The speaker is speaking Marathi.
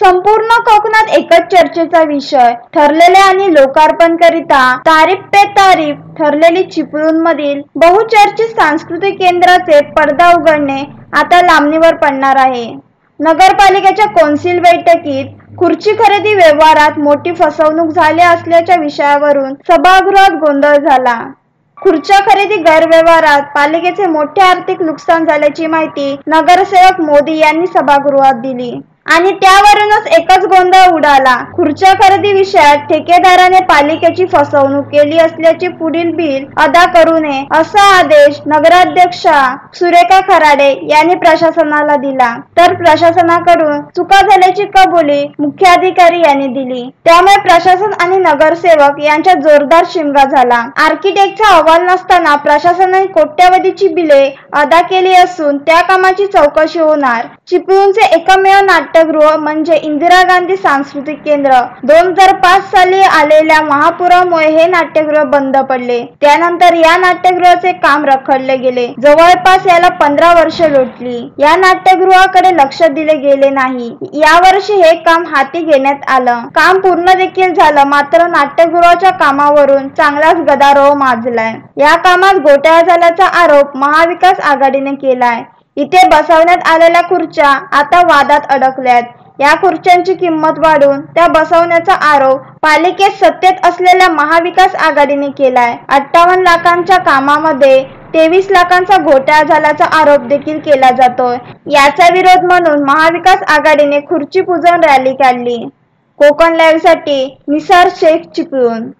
संपूर्ण कोकणात एकच चर्चेचा विषय. ठरलेले आणि लोकार्पण करिता तारीफ पे तारीफ ठरलेली चिपळूण मधील बहुचर्चित सांस्कृतिक केंद्राचे पडदा उघडणे आता लांबणीवर पडणार आहे. नगरपालिकेच्या कौन्सिल बैठकीत खुर्ची खरेदी व्यवहारात मोठी फसवणूक झाली असल्याच्या विषयावरून सभागृहात गोंधळ झाला. खुर्च्या खरेदी गैरव्यवहारात पालिकेचे मोठे आर्थिक नुकसान झाल्याची माहिती नगरसेवक मोदी यांनी सभागृहात दिली. आणि त्यावरूनच एकच गोंधळ उडाला. खुर्च्या खरेदी विषयात ठेकेदाराने पालिकेची फसवणूक केली असल्याचे पुढील बिल अदा करू नये असा आदेश नगराध्यक्षा सुरेखा खराडे यांनी प्रशासनाला दिला. तर प्रशासनाकडून चुका झाल्याची कबुली मुख्याधिकारी यांनी दिली. त्यामुळे प्रशासन आणि नगरसेवक यांच्या जोरदार शिमगा झाला. आर्किटेक्टचा अहवाल नसताना प्रशासनाने कोट्यवधीची बिले अदा केली असून त्या कामाची चौकशी होणार. चिपळूणचे एकमेव नाट्य नाट्यगृह म्हणजे इंदिरा गांधी सांस्कृतिक केंद्र. दोन हजार पाच साली आलेल्या महापुरामुळे हे नाट्यगृह बंद पडले. त्यानंतर या नाट्यगृहाचे काम रखडले गेले. जवळपास याला पंधरा वर्ष लोटली. या नाट्यगृहाकडे लक्ष दिले गेले नाही. यावर्षी हे काम हाती घेण्यात आलं. काम पूर्ण देखील झालं मात्र नाट्यगृहाच्या कामावरून चांगलाच गदारोह माजलाय. या कामात घोटाळा झाल्याचा आरोप महाविकास आघाडीने केलाय. इथे बसवण्यात आलेल्या खुर्च्या आता वादात अडकल्यात. या खुर्च्यांची किंमत वाढून त्या बसवण्याचा आरोप पालिकेत सत्तेत असलेल्या महाविकास आघाडीने केलाय. अठ्ठावन्न लाखांच्या कामामध्ये तेवीस लाखांचा घोटाळा झाल्याचा आरोप देखील केला जातोय. याचा विरोध म्हणून महाविकास आघाडीने खुर्ची पूजन रॅली काढली. कोकण लाईव्हसाठी निसार शेख चिपळूण.